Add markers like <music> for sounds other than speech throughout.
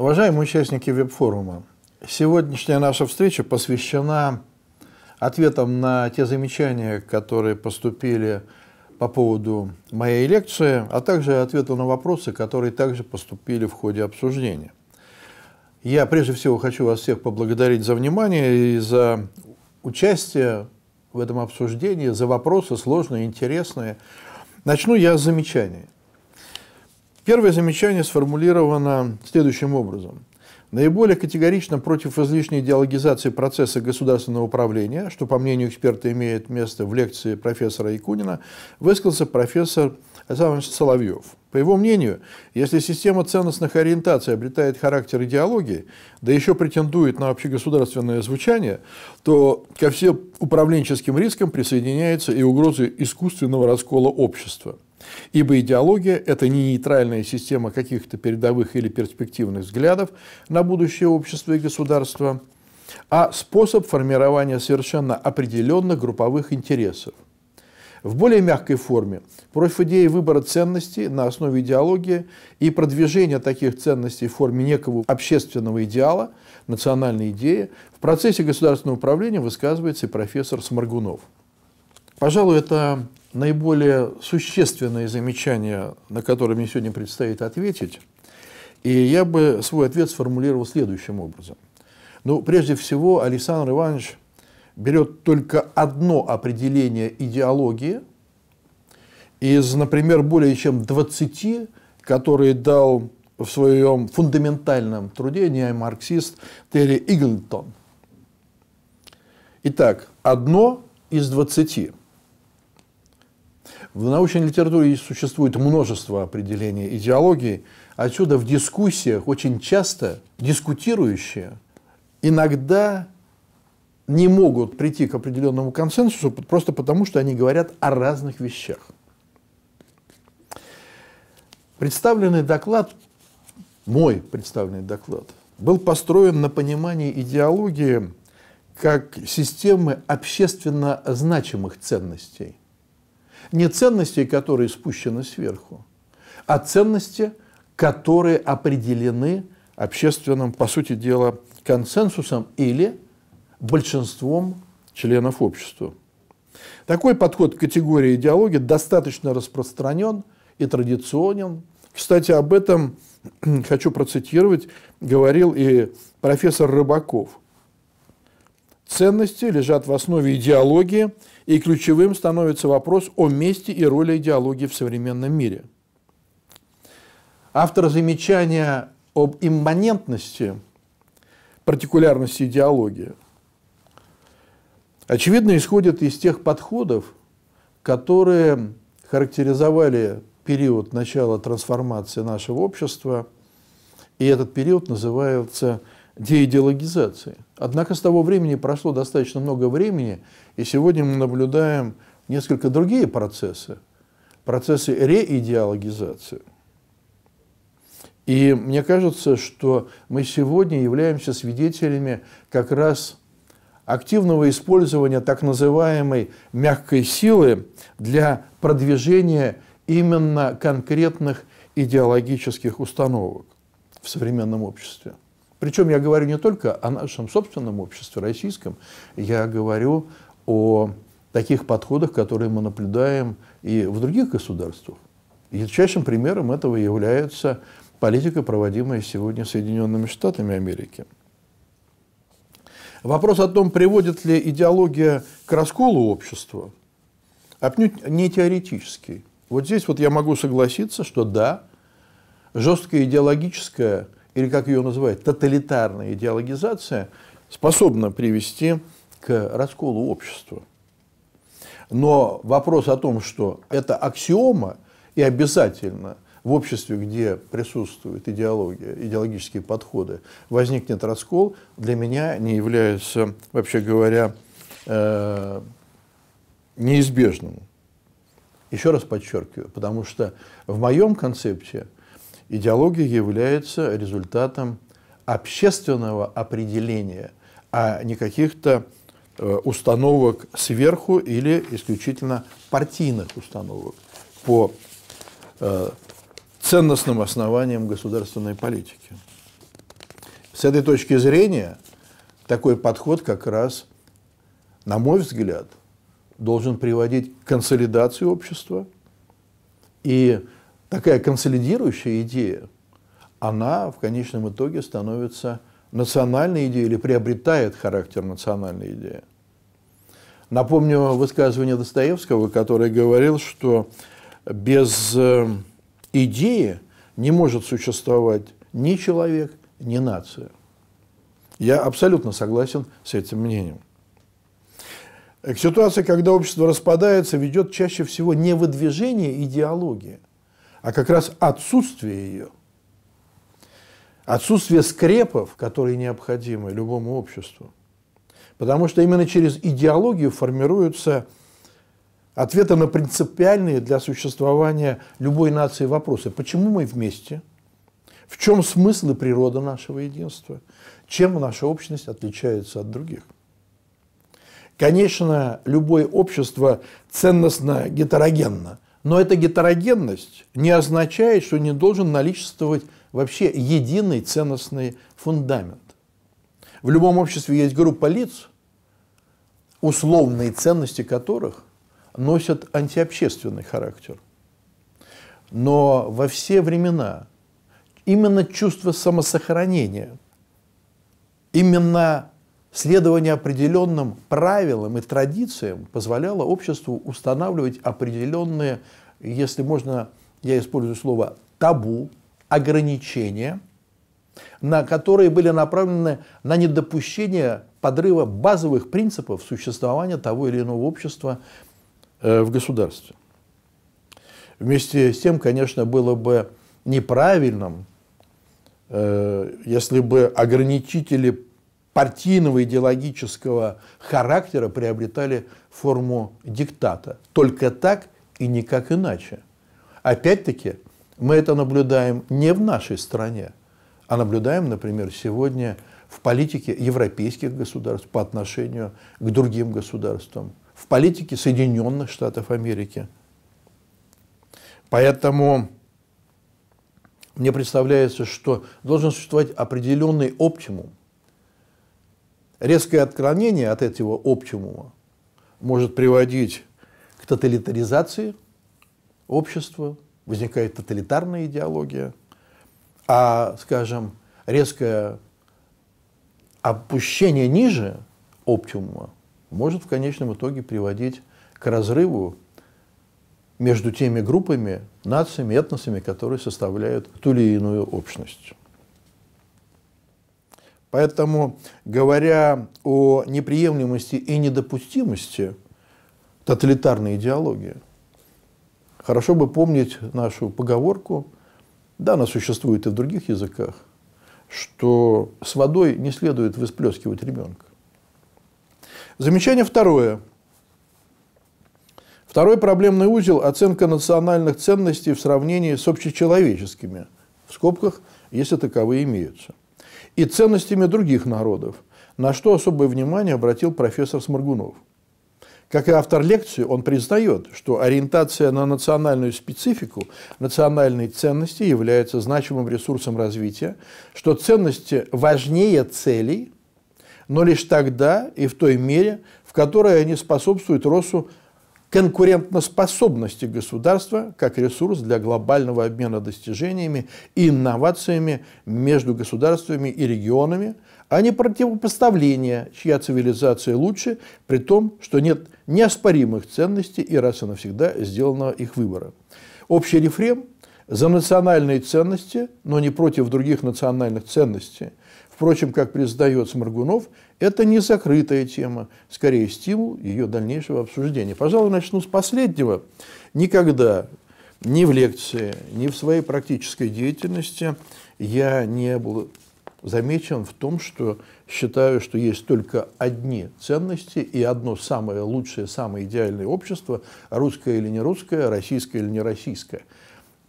Уважаемые участники веб-форума, сегодняшняя наша встреча посвящена ответам на те замечания, которые поступили по поводу моей лекции, а также ответу на вопросы, которые также поступили в ходе обсуждения. Я прежде всего хочу вас всех поблагодарить за внимание и за участие в этом обсуждении, за вопросы сложные, интересные. Начну я с замечаний. Первое замечание сформулировано следующим образом. Наиболее категорично против излишней идеологизации процесса государственного управления, что, по мнению эксперта, имеет место в лекции профессора Якунина, высказался профессор Александр Соловьев. По его мнению, если система ценностных ориентаций обретает характер идеологии, да еще претендует на общегосударственное звучание, то ко всем управленческим рискам присоединяется и угроза искусственного раскола общества – Ибо идеология – это не нейтральная система каких-то передовых или перспективных взглядов на будущее общества и государства, а способ формирования совершенно определенных групповых интересов. В более мягкой форме против идеи выбора ценностей на основе идеологии и продвижения таких ценностей в форме некого общественного идеала, национальной идеи, в процессе государственного управления высказывается и профессор Сморгунов. Пожалуй, это наиболее существенные замечания, на которые мне сегодня предстоит ответить. И я бы свой ответ сформулировал следующим образом. Ну, прежде всего, Александр Иванович берет только одно определение идеологии из, например, более чем 20, которые дал в своем фундаментальном труде неомарксист Терри Иглтон. Итак, одно из 20. В научной литературе существует множество определений идеологии. Отсюда в дискуссиях очень часто дискутирующие иногда не могут прийти к определенному консенсусу просто потому, что они говорят о разных вещах. Представленный доклад, мой представленный доклад, был построен на понимании идеологии как системы общественно значимых ценностей не ценности, которые спущены сверху, а ценности, которые определены общественным, по сути дела, консенсусом или большинством членов общества. Такой подход к категории идеологии достаточно распространен и традиционен. Кстати, об этом <clears throat> хочу процитировать, говорил и профессор Рыбаков. Ценности лежат в основе идеологии – и ключевым становится вопрос о месте и роли идеологии в современном мире. Автор замечания об имманентности, партикулярности идеологии, очевидно, исходит из тех подходов, которые характеризовали период начала трансформации нашего общества, и этот период называется деидеологизацией. Однако с того времени прошло достаточно много времени, и сегодня мы наблюдаем несколько другие процессы, процессы реидеологизации. И мне кажется, что мы сегодня являемся свидетелями как раз активного использования так называемой мягкой силы для продвижения именно конкретных идеологических установок в современном обществе. Причем я говорю не только о нашем собственном обществе, российском, я говорю о таких подходах, которые мы наблюдаем и в других государствах. Ярчайшим примером этого является политика, проводимая сегодня Соединенными Штатами Америки. Вопрос о том, приводит ли идеология к расколу общества, отнюдь не теоретический. Вот здесь вот я могу согласиться, что да, жесткая идеологическая, или как ее называют, тоталитарная идеологизация способна привести к расколу общества. Но вопрос о том, что это аксиома и обязательно в обществе, где присутствует идеология, идеологические подходы, возникнет раскол, для меня не является, вообще говоря, э, неизбежным. Еще раз подчеркиваю, потому что в моем концепте идеология является результатом общественного определения, а не каких-то Э, установок сверху или исключительно партийных установок по э, ценностным основаниям государственной политики. С этой точки зрения такой подход как раз, на мой взгляд, должен приводить к консолидации общества. И такая консолидирующая идея, она в конечном итоге становится национальной идеей или приобретает характер национальной идеи. Напомню высказывание Достоевского, который говорил, что без э, идеи не может существовать ни человек, ни нация. Я абсолютно согласен с этим мнением. К ситуации, когда общество распадается, ведет чаще всего не выдвижение идеологии, а как раз отсутствие ее. Отсутствие скрепов, которые необходимы любому обществу. Потому что именно через идеологию формируются ответы на принципиальные для существования любой нации вопросы. Почему мы вместе? В чем смысл и природа нашего единства? Чем наша общность отличается от других? Конечно, любое общество ценностно гетерогенно, но эта гетерогенность не означает, что не должен наличествовать вообще единый ценностный фундамент. В любом обществе есть группа лиц, условные ценности которых носят антиобщественный характер. Но во все времена именно чувство самосохранения, именно следование определенным правилам и традициям позволяло обществу устанавливать определенные, если можно, я использую слово табу, ограничения, на которые были направлены на недопущение подрыва базовых принципов существования того или иного общества э, в государстве. Вместе с тем, конечно, было бы неправильным, э, если бы ограничители партийного идеологического характера приобретали форму диктата. Только так и никак иначе. Опять-таки, мы это наблюдаем не в нашей стране, а наблюдаем, например, сегодня в политике европейских государств по отношению к другим государствам, в политике Соединенных Штатов Америки. Поэтому мне представляется, что должен существовать определенный оптимум. Резкое отклонение от этого оптимума может приводить к тоталитаризации общества, возникает тоталитарная идеология, а, скажем, резкое опущение ниже оптимума может в конечном итоге приводить к разрыву между теми группами, нациями, этносами, которые составляют ту или иную общность. Поэтому, говоря о неприемлемости и недопустимости тоталитарной идеологии, хорошо бы помнить нашу поговорку – да, она существует и в других языках, что с водой не следует восплескивать ребенка. Замечание второе. Второй проблемный узел – оценка национальных ценностей в сравнении с общечеловеческими, в скобках, если таковые имеются, и ценностями других народов, на что особое внимание обратил профессор Сморгунов – как и автор лекции, он признает, что ориентация на национальную специфику, национальные ценности является значимым ресурсом развития, что ценности важнее целей, но лишь тогда и в той мере, в которой они способствуют росту конкурентоспособности государства как ресурс для глобального обмена достижениями и инновациями между государствами и регионами, а не противопоставление, чья цивилизация лучше, при том, что нет неоспоримых ценностей и раз и навсегда сделанного их выбора. Общий рефрем за национальные ценности, но не против других национальных ценностей. Впрочем, как признает Сморгунов, это не закрытая тема, скорее стимул ее дальнейшего обсуждения. Пожалуй, начну с последнего. Никогда ни в лекции, ни в своей практической деятельности я не был замечен в том, что считаю, что есть только одни ценности и одно самое лучшее, самое идеальное общество, русское или не русское, российское или не российское.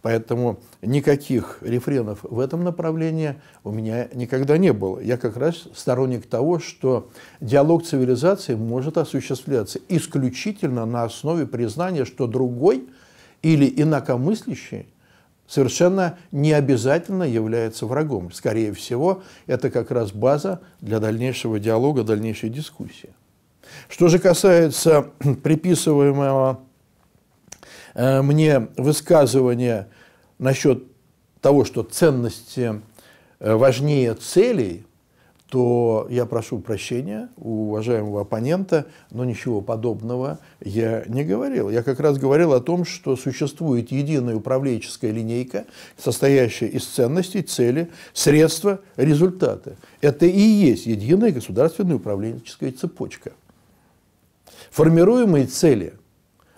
Поэтому никаких рефренов в этом направлении у меня никогда не было. Я как раз сторонник того, что диалог цивилизации может осуществляться исключительно на основе признания, что другой или инакомыслящий совершенно не обязательно является врагом. Скорее всего, это как раз база для дальнейшего диалога, дальнейшей дискуссии. Что же касается <clears throat> приписываемого мне высказывания насчет того, что ценности э, важнее целей – то я прошу прощения у уважаемого оппонента, но ничего подобного я не говорил. Я как раз говорил о том, что существует единая управленческая линейка, состоящая из ценностей, цели, средства, результаты. Это и есть единая государственная управленческая цепочка. Формируемые цели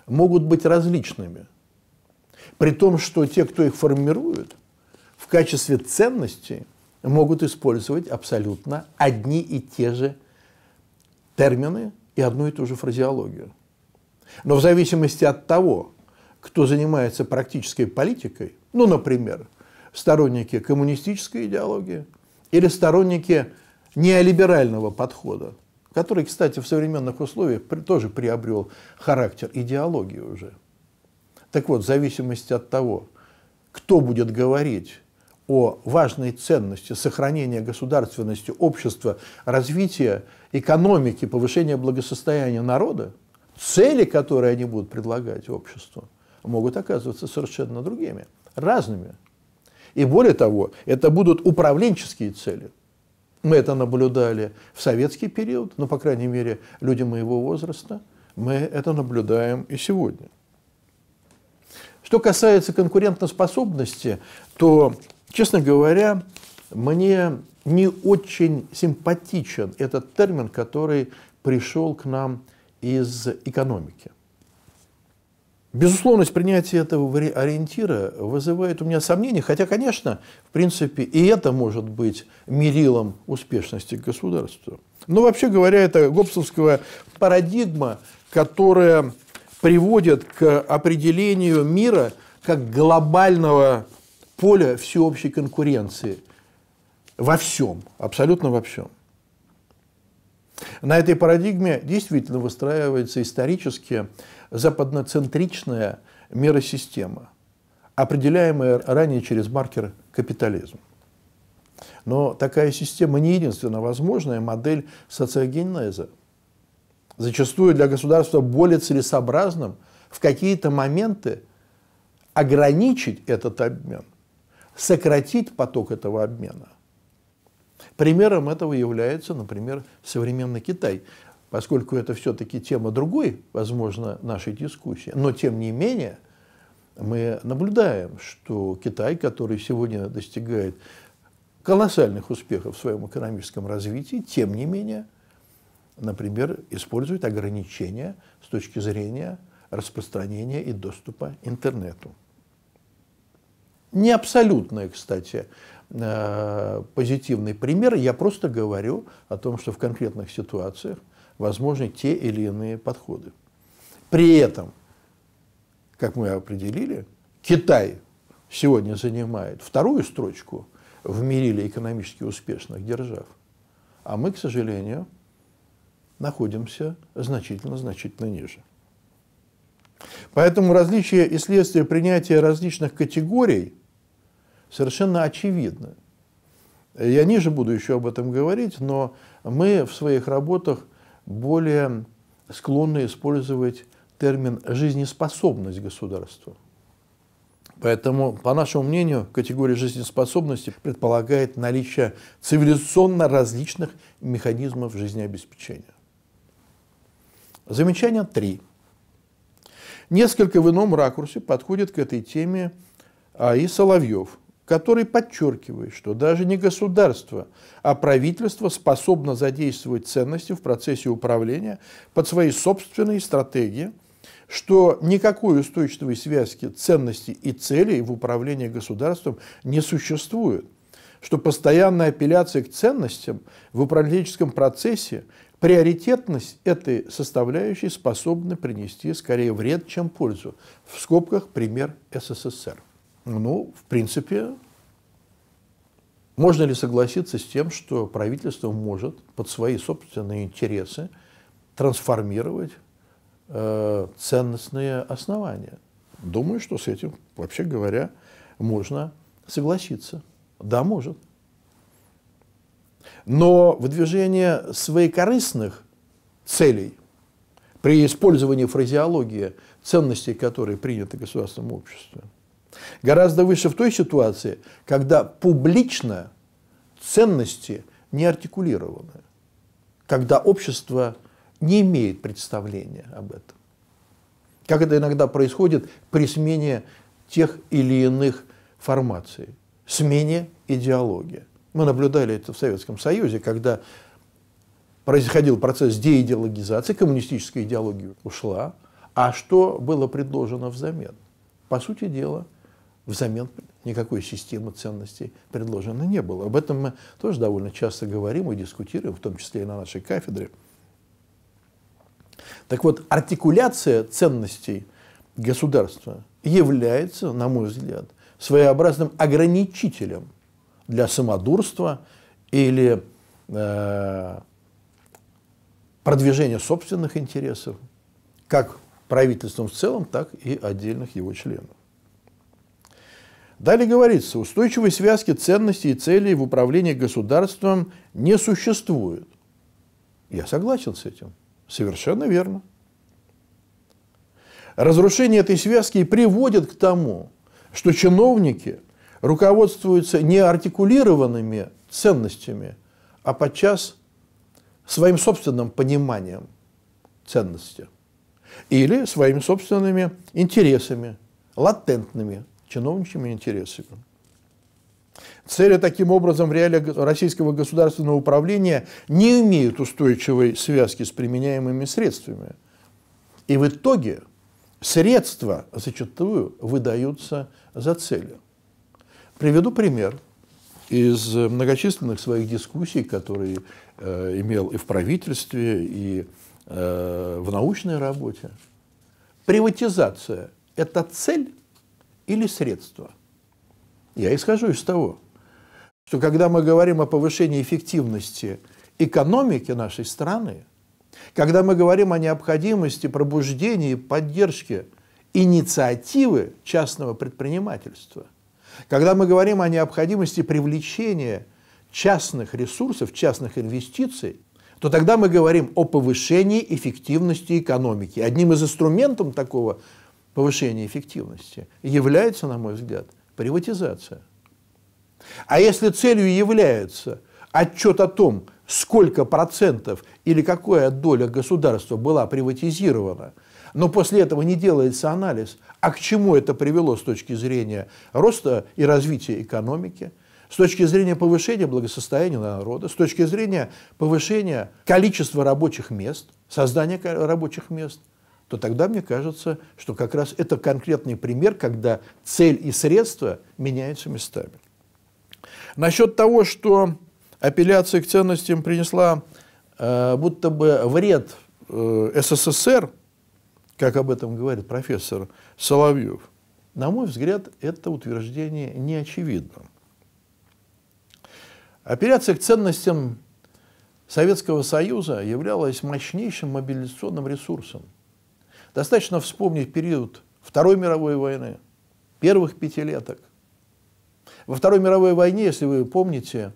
могут быть различными, при том, что те, кто их формирует, в качестве ценностей – могут использовать абсолютно одни и те же термины и одну и ту же фразеологию. Но в зависимости от того, кто занимается практической политикой, ну, например, сторонники коммунистической идеологии или сторонники неолиберального подхода, который, кстати, в современных условиях тоже приобрел характер идеологии уже. Так вот, в зависимости от того, кто будет говорить о важной ценности сохранения государственности общества, развития экономики, повышения благосостояния народа, цели, которые они будут предлагать обществу, могут оказываться совершенно другими, разными. И более того, это будут управленческие цели. Мы это наблюдали в советский период, ну, по крайней мере, люди моего возраста, мы это наблюдаем и сегодня. Что касается конкурентоспособности, то Честно говоря, мне не очень симпатичен этот термин, который пришел к нам из экономики. Безусловность принятия этого ориентира вызывает у меня сомнения, хотя, конечно, в принципе, и это может быть мерилом успешности государства. Но вообще говоря, это гоббсовская парадигма, которая приводит к определению мира как глобального поле всеобщей конкуренции во всем, абсолютно во всем. На этой парадигме действительно выстраивается исторически западноцентричная миросистема, определяемая ранее через маркер капитализм. Но такая система не единственная возможная модель социогенеза. Зачастую для государства более целесообразным в какие-то моменты ограничить этот обмен, сократить поток этого обмена. Примером этого является, например, современный Китай, поскольку это все-таки тема другой, возможно, нашей дискуссии. Но, тем не менее, мы наблюдаем, что Китай, который сегодня достигает колоссальных успехов в своем экономическом развитии, тем не менее, например, использует ограничения с точки зрения распространения и доступа к интернету. Не абсолютный, кстати, э, позитивный пример. Я просто говорю о том, что в конкретных ситуациях возможны те или иные подходы. При этом, как мы определили, Китай сегодня занимает вторую строчку в мире экономически успешных держав, а мы, к сожалению, находимся значительно-значительно ниже. Поэтому различия и следствие принятия различных категорий – совершенно очевидно. Я ниже буду еще об этом говорить, но мы в своих работах более склонны использовать термин «жизнеспособность государства». Поэтому, по нашему мнению, категория жизнеспособности предполагает наличие цивилизационно различных механизмов жизнеобеспечения. Замечание 3. Несколько в ином ракурсе подходит к этой теме а, и Соловьев – который подчеркивает, что даже не государство, а правительство способно задействовать ценности в процессе управления под свои собственные стратегии, что никакой устойчивой связки ценностей и целей в управлении государством не существует, что постоянная апелляция к ценностям в управленческом процессе приоритетность этой составляющей способна принести скорее вред, чем пользу. В скобках пример СССР. Ну, в принципе, можно ли согласиться с тем, что правительство может под свои собственные интересы трансформировать э, ценностные основания? Думаю, что с этим, вообще говоря, можно согласиться. Да, может. Но выдвижение своекорыстных целей при использовании фразеологии ценностей, которые приняты государственным обществом, гораздо выше в той ситуации, когда публично ценности не артикулированы, когда общество не имеет представления об этом. Как это иногда происходит при смене тех или иных формаций, смене идеологии. Мы наблюдали это в Советском Союзе, когда происходил процесс деидеологизации, коммунистическая идеология ушла, а что было предложено взамен? По сути дела, взамен никакой системы ценностей предложено не было. Об этом мы тоже довольно часто говорим и дискутируем, в том числе и на нашей кафедре. Так вот, артикуляция ценностей государства является, на мой взгляд, своеобразным ограничителем для самодурства или э, продвижения собственных интересов, как правительством в целом, так и отдельных его членов. Далее говорится, устойчивой связки ценностей и целей в управлении государством не существует. Я согласен с этим. Совершенно верно. Разрушение этой связки приводит к тому, что чиновники руководствуются не артикулированными ценностями, а подчас своим собственным пониманием ценности или своими собственными интересами, латентными чиновничьими интересами. Цели таким образом в реалиях российского государственного управления не имеют устойчивой связки с применяемыми средствами. И в итоге средства зачастую выдаются за цели. Приведу пример из многочисленных своих дискуссий, которые э, имел и в правительстве, и э, в научной работе. Приватизация – это цель или средство? Я исхожу из того, что когда мы говорим о повышении эффективности экономики нашей страны, когда мы говорим о необходимости пробуждения и поддержки инициативы частного предпринимательства, когда мы говорим о необходимости привлечения частных ресурсов, частных инвестиций, то тогда мы говорим о повышении эффективности экономики. Одним из инструментов такого повышения эффективности является, на мой взгляд, приватизация. А если целью является отчет о том, сколько процентов или какая доля государства была приватизирована, но после этого не делается анализ, а к чему это привело с точки зрения роста и развития экономики, с точки зрения повышения благосостояния народа, с точки зрения повышения количества рабочих мест, создания рабочих мест, то тогда мне кажется, что как раз это конкретный пример, когда цель и средства меняются местами. Насчет того, что апелляция к ценностям принесла э, будто бы вред э, СССР, как об этом говорит профессор Соловьев, на мой взгляд, это утверждение не очевидно. Апелляция к ценностям Советского Союза являлась мощнейшим мобилизационным ресурсом. Достаточно вспомнить период Второй мировой войны, первых пятилеток – во Второй мировой войне, если вы помните,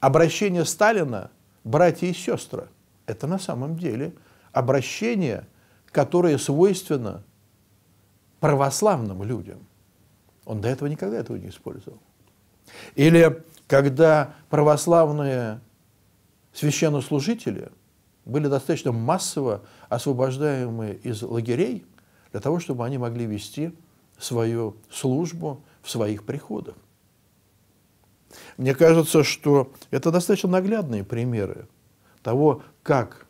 обращение Сталина «братья и сестры» – это на самом деле обращение, которое свойственно православным людям. Он до этого никогда этого не использовал. Или когда православные священнослужители были достаточно массово освобождаемы из лагерей для того, чтобы они могли вести свою службу в своих приходах. Мне кажется, что это достаточно наглядные примеры того, как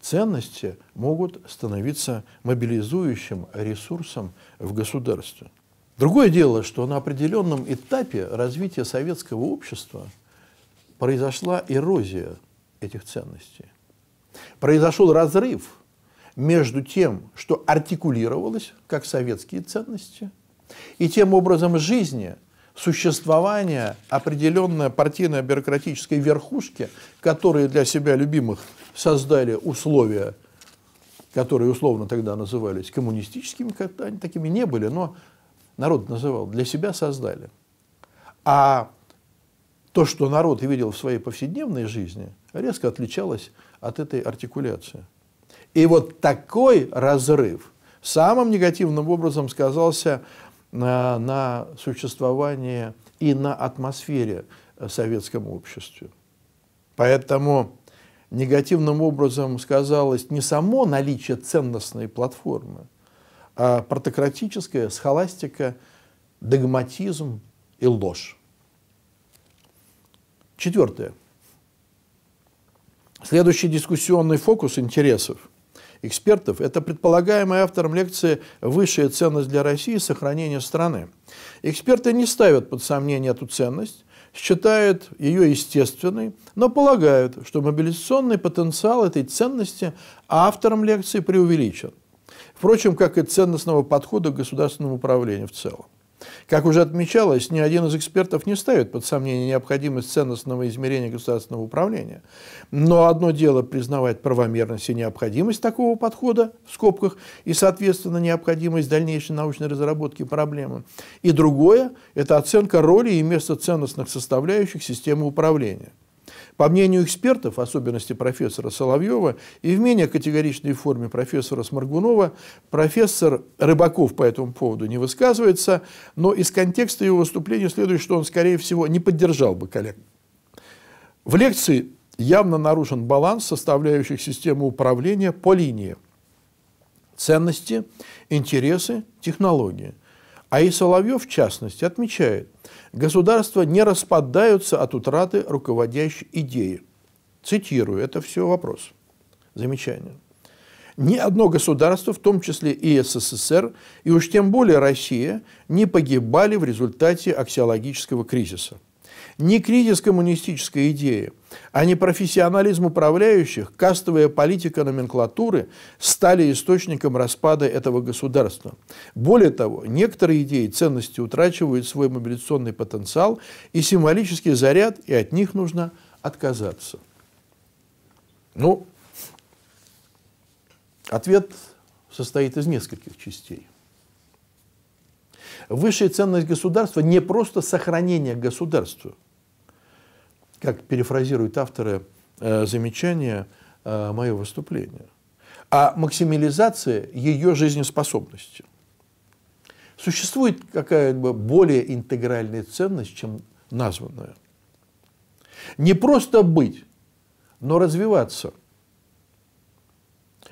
ценности могут становиться мобилизующим ресурсом в государстве. Другое дело, что на определенном этапе развития советского общества произошла эрозия этих ценностей. Произошел разрыв между тем, что артикулировалось как советские ценности, и тем образом жизни, существования определенной партийно-бюрократической верхушки, которые для себя любимых создали условия, которые условно тогда назывались коммунистическими, они такими не были, но народ называл, для себя создали. А то, что народ видел в своей повседневной жизни, резко отличалось от этой артикуляции. И вот такой разрыв самым негативным образом сказался на, на существовании и на атмосфере советском обществе. Поэтому негативным образом сказалось не само наличие ценностной платформы, а протократическая схоластика, догматизм и ложь. Четвертое. Следующий дискуссионный фокус интересов экспертов – это предполагаемая автором лекции «Высшая ценность для России – сохранение страны». Эксперты не ставят под сомнение эту ценность, считают ее естественной, но полагают, что мобилизационный потенциал этой ценности автором лекции преувеличен. Впрочем, как и ценностного подхода к государственному управлению в целом. Как уже отмечалось, ни один из экспертов не ставит под сомнение необходимость ценностного измерения государственного управления. Но одно дело признавать правомерность и необходимость такого подхода, в скобках, и, соответственно, необходимость дальнейшей научной разработки проблемы. И другое – это оценка роли и места ценностных составляющих системы управления. По мнению экспертов, в особенности профессора Соловьева, и в менее категоричной форме профессора Сморгунова, профессор Рыбаков по этому поводу не высказывается, но из контекста его выступления следует, что он, скорее всего, не поддержал бы коллег. В лекции явно нарушен баланс составляющих системы управления по линии ценности, интересы, технологии. А и Соловьев, в частности, отмечает, государства не распадаются от утраты руководящей идеи. Цитирую, это все вопрос, замечание. Ни одно государство, в том числе и СССР, и уж тем более Россия, не погибали в результате аксиологического кризиса. Не кризис коммунистической идеи, а не профессионализм управляющих, кастовая политика номенклатуры стали источником распада этого государства. Более того, некоторые идеи ценности утрачивают свой мобилизационный потенциал и символический заряд, и от них нужно отказаться. Ну, ответ состоит из нескольких частей. Высшая ценность государства не просто сохранение государства – как перефразируют авторы э, замечания э, мое выступление, а максимализация ее жизнеспособности. Существует какая-то более интегральная ценность, чем названная. Не просто быть, но развиваться.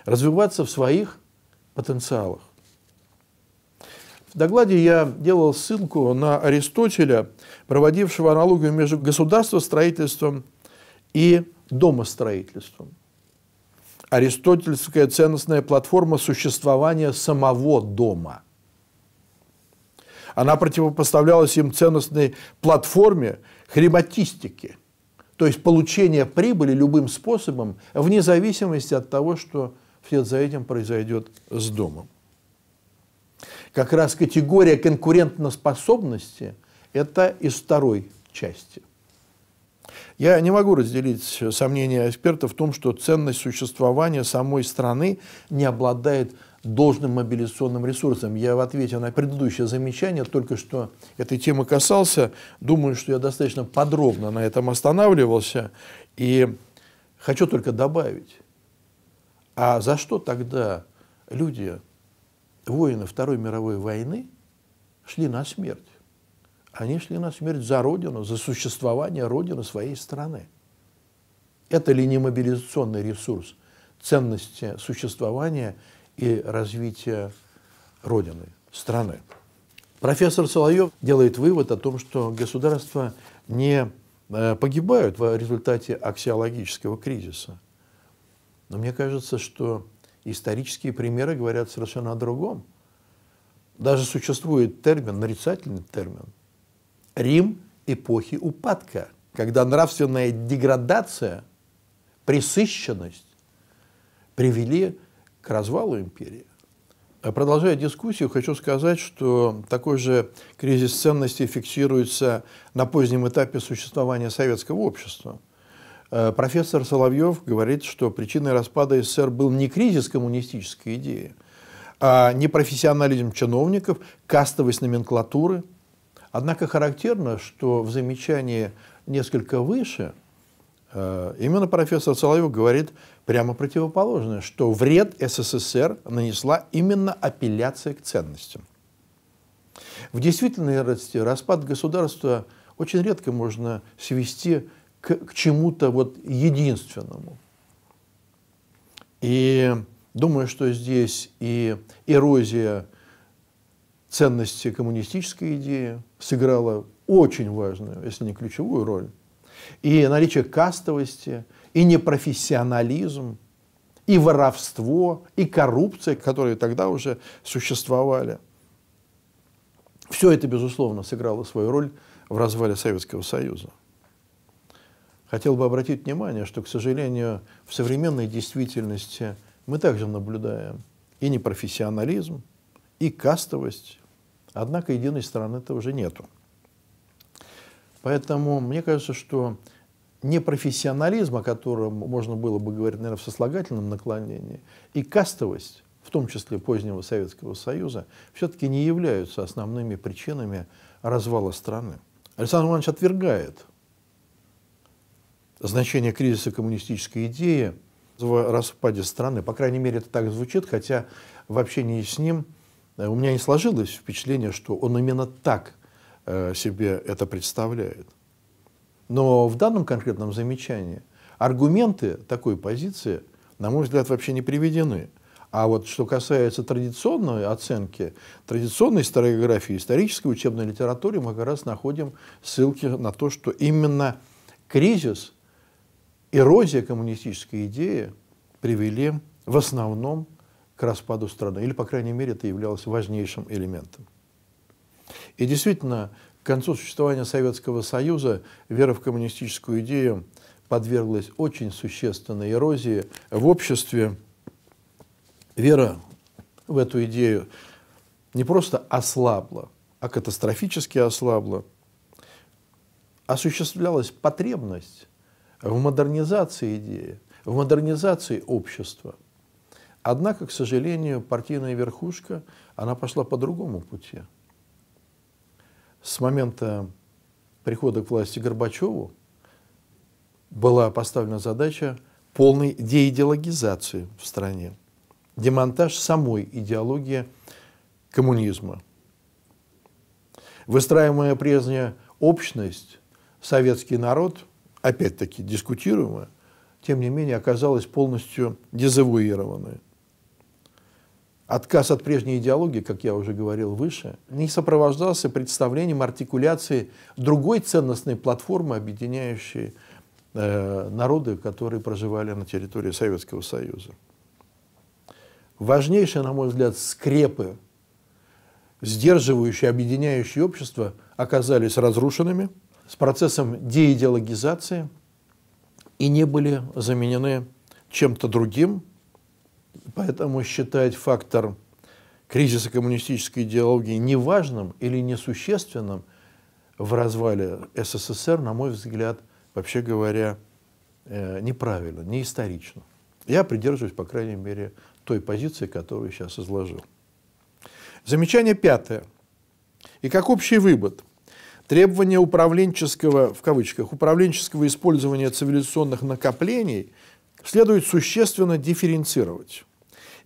Развиваться в своих потенциалах. Докладе я делал ссылку на Аристотеля, проводившего аналогию между государствостроительством и домостроительством. Аристотельская ценностная платформа существования самого дома. Она противопоставлялась им ценностной платформе хрематистики, то есть получения прибыли любым способом, вне зависимости от того, что вслед за этим произойдет с домом как раз категория конкурентоспособности – это из второй части. Я не могу разделить сомнения экспертов в том, что ценность существования самой страны не обладает должным мобилизационным ресурсом. Я в ответе на предыдущее замечание только что этой темы касался. Думаю, что я достаточно подробно на этом останавливался. И хочу только добавить, а за что тогда люди воины Второй мировой войны шли на смерть. Они шли на смерть за Родину, за существование Родины своей страны. Это ли не мобилизационный ресурс ценности существования и развития Родины, страны? Профессор Соловьев делает вывод о том, что государства не э, погибают в результате аксиологического кризиса. Но мне кажется, что исторические примеры говорят совершенно о другом. Даже существует термин, нарицательный термин. Рим эпохи упадка, когда нравственная деградация, пресыщенность привели к развалу империи. А продолжая дискуссию, хочу сказать, что такой же кризис ценностей фиксируется на позднем этапе существования советского общества – профессор Соловьев говорит, что причиной распада СССР был не кризис коммунистической идеи, а непрофессионализм чиновников, кастовость номенклатуры. Однако характерно, что в замечании несколько выше э, именно профессор Соловьев говорит прямо противоположное, что вред СССР нанесла именно апелляция к ценностям. В действительности распад государства очень редко можно свести к, к чему-то вот единственному. И думаю, что здесь и эрозия ценности коммунистической идеи сыграла очень важную, если не ключевую роль. И наличие кастовости, и непрофессионализм, и воровство, и коррупция, которые тогда уже существовали. Все это, безусловно, сыграло свою роль в развале Советского Союза. Хотел бы обратить внимание, что, к сожалению, в современной действительности мы также наблюдаем и непрофессионализм, и кастовость, однако единой стороны это уже нету. Поэтому мне кажется, что непрофессионализм, о котором можно было бы говорить, наверное, в сослагательном наклонении, и кастовость, в том числе позднего Советского Союза, все-таки не являются основными причинами развала страны. Александр Иванович отвергает значение кризиса коммунистической идеи в распаде страны. По крайней мере, это так звучит, хотя в общении с ним э, у меня не сложилось впечатление, что он именно так э, себе это представляет. Но в данном конкретном замечании аргументы такой позиции, на мой взгляд, вообще не приведены. А вот что касается традиционной оценки, традиционной историографии, исторической учебной литературе, мы как раз находим ссылки на то, что именно кризис эрозия коммунистической идеи привели в основном к распаду страны. Или, по крайней мере, это являлось важнейшим элементом. И действительно, к концу существования Советского Союза вера в коммунистическую идею подверглась очень существенной эрозии в обществе. Вера в эту идею не просто ослабла, а катастрофически ослабла. Осуществлялась потребность в модернизации идеи, в модернизации общества. Однако, к сожалению, партийная верхушка, она пошла по другому пути. С момента прихода к власти Горбачеву была поставлена задача полной деидеологизации в стране, демонтаж самой идеологии коммунизма. Выстраиваемая прежняя общность, советский народ – опять-таки дискутируемая, тем не менее оказалась полностью дезавуированной. Отказ от прежней идеологии, как я уже говорил выше, не сопровождался представлением артикуляции другой ценностной платформы, объединяющей э, народы, которые проживали на территории Советского Союза. Важнейшие, на мой взгляд, скрепы, сдерживающие, объединяющие общество, оказались разрушенными – с процессом деидеологизации и не были заменены чем-то другим. Поэтому считать фактор кризиса коммунистической идеологии неважным или несущественным в развале СССР, на мой взгляд, вообще говоря, э, неправильно, не исторично. Я придерживаюсь, по крайней мере, той позиции, которую сейчас изложил. Замечание пятое. И как общий вывод – Требования управленческого, в кавычках, управленческого использования цивилизационных накоплений следует существенно дифференцировать.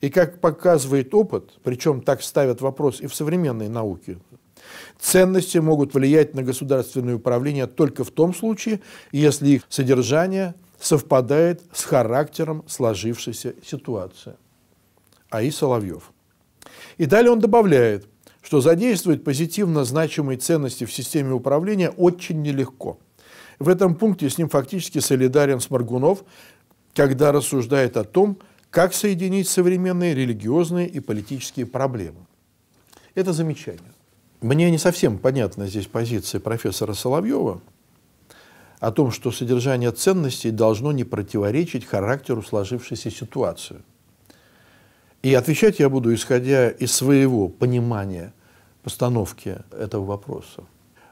И как показывает опыт, причем так ставят вопрос и в современной науке, ценности могут влиять на государственное управление только в том случае, если их содержание совпадает с характером сложившейся ситуации. А.И. Соловьев. И далее он добавляет, что задействовать позитивно значимые ценности в системе управления очень нелегко. В этом пункте с ним фактически солидарен Сморгунов, когда рассуждает о том, как соединить современные религиозные и политические проблемы. Это замечание. Мне не совсем понятна здесь позиция профессора Соловьева о том, что содержание ценностей должно не противоречить характеру сложившейся ситуации. И отвечать я буду, исходя из своего понимания постановки этого вопроса.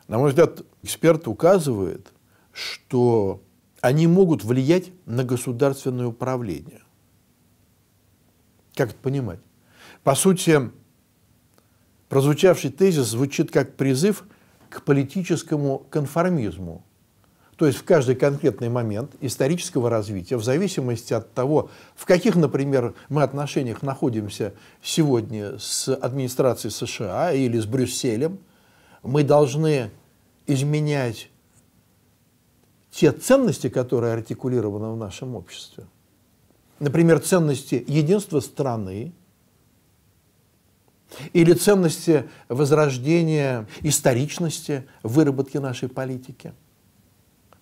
На мой взгляд, эксперт указывает, что они могут влиять на государственное управление. Как это понимать? По сути, прозвучавший тезис звучит как призыв к политическому конформизму. То есть в каждый конкретный момент исторического развития, в зависимости от того, в каких, например, мы отношениях находимся сегодня с администрацией США или с Брюсселем, мы должны изменять те ценности, которые артикулированы в нашем обществе. Например, ценности единства страны или ценности возрождения историчности выработки нашей политики.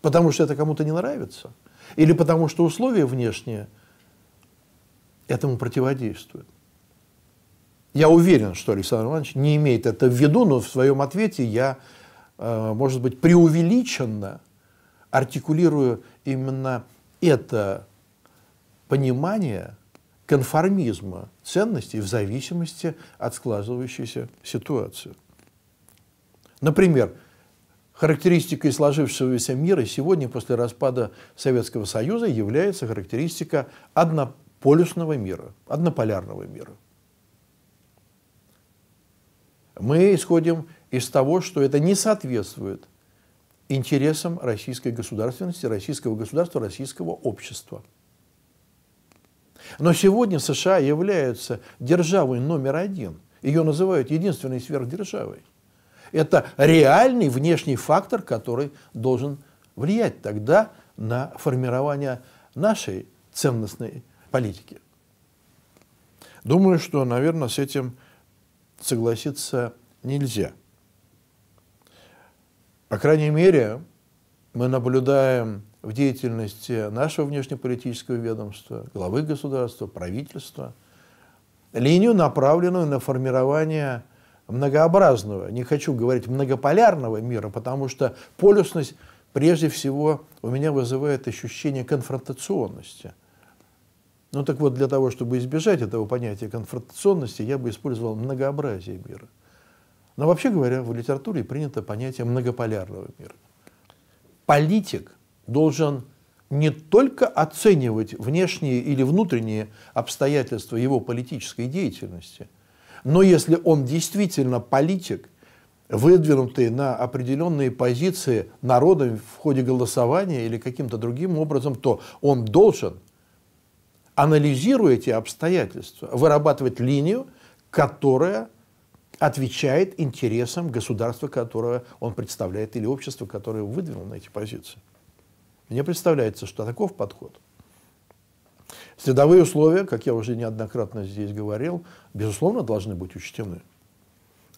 Потому что это кому-то не нравится. Или потому что условия внешние этому противодействуют. Я уверен, что Александр Иванович не имеет это в виду, но в своем ответе я, э, может быть, преувеличенно артикулирую именно это понимание конформизма ценностей в зависимости от складывающейся ситуации. Например, характеристикой сложившегося мира сегодня после распада Советского Союза является характеристика однополюсного мира, однополярного мира. Мы исходим из того, что это не соответствует интересам российской государственности, российского государства, российского общества. Но сегодня США являются державой номер один. Ее называют единственной сверхдержавой. Это реальный внешний фактор, который должен влиять тогда на формирование нашей ценностной политики. Думаю, что, наверное, с этим согласиться нельзя. По крайней мере, мы наблюдаем в деятельности нашего внешнеполитического ведомства, главы государства, правительства, линию, направленную на формирование многообразного, не хочу говорить многополярного мира, потому что полюсность прежде всего у меня вызывает ощущение конфронтационности. Ну так вот, для того, чтобы избежать этого понятия конфронтационности, я бы использовал многообразие мира. Но вообще говоря, в литературе принято понятие многополярного мира. Политик должен не только оценивать внешние или внутренние обстоятельства его политической деятельности, но если он действительно политик, выдвинутый на определенные позиции народом в ходе голосования или каким-то другим образом, то он должен, анализируя эти обстоятельства, вырабатывать линию, которая отвечает интересам государства, которое он представляет, или общества, которое выдвинул на эти позиции. Мне представляется, что таков подход. Средовые условия, как я уже неоднократно здесь говорил, безусловно, должны быть учтены.